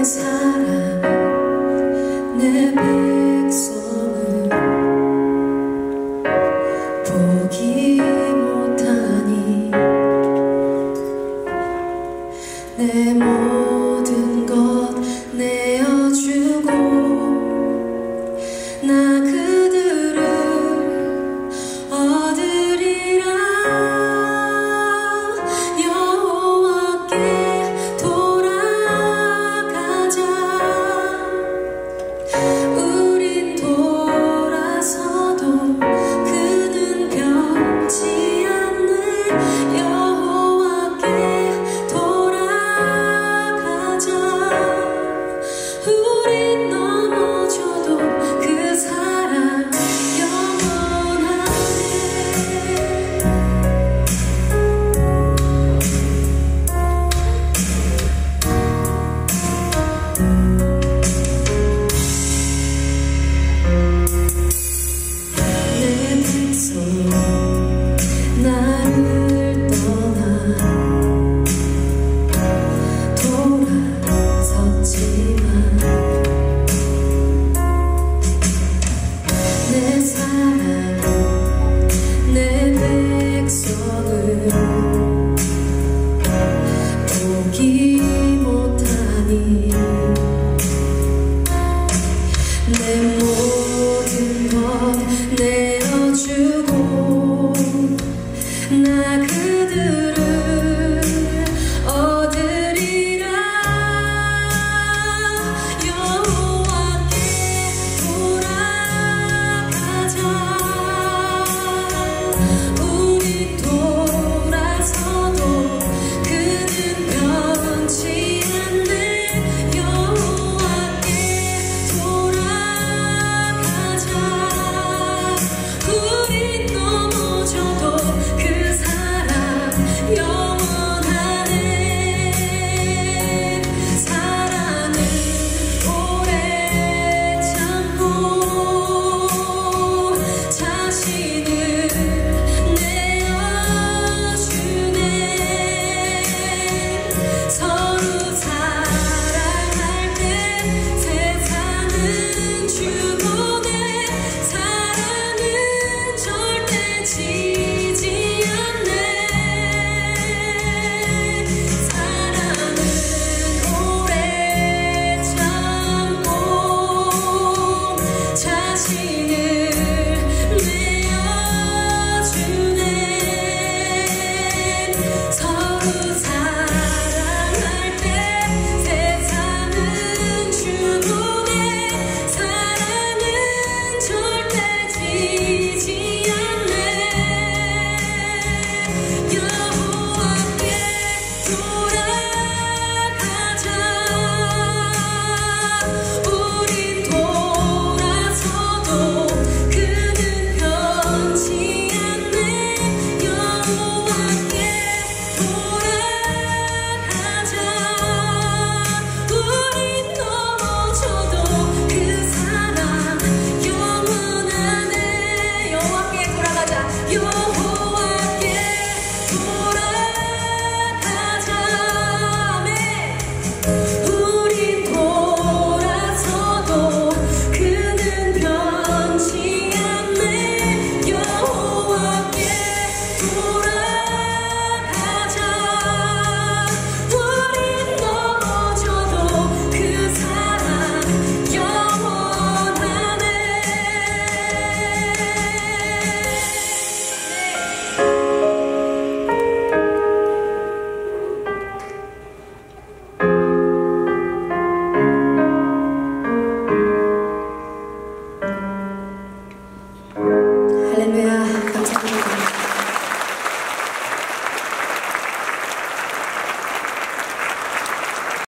내 사랑 내 백성은 보기 못하니 내 모든 것 내어주고 나그 ouvindo. Memories Hallelujah.